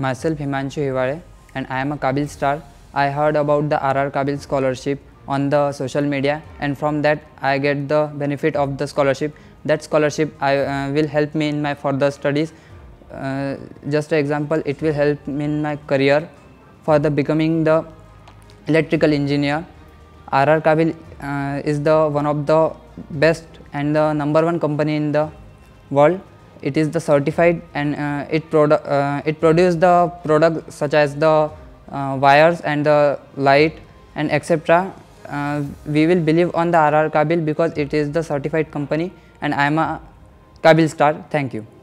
Myself Himanshu Hiwale and I am a Kabel star. I heard about the RR Kabel scholarship on the social media and from that I get the benefit of the scholarship. That scholarship I uh, will help me in my further studies. Uh, just an example, it will help me in my career for the becoming the electrical engineer. RR Kabel uh, is the one of the best and the number one company in the world it is the certified and uh, it product uh, it produce the product such as the uh, wires and the light and etc uh, we will believe on the rr kabel because it is the certified company and i am a kabel star. Thank you